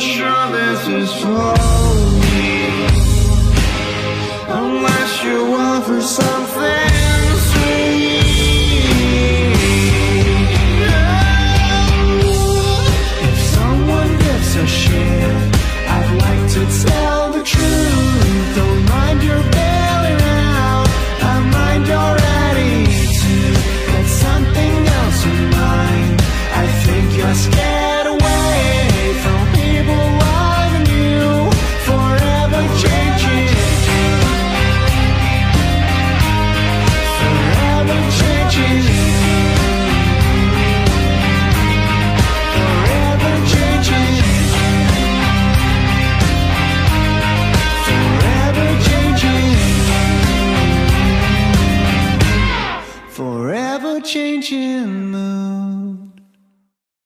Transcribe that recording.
sure this is for me. Unless you offer something changing moon.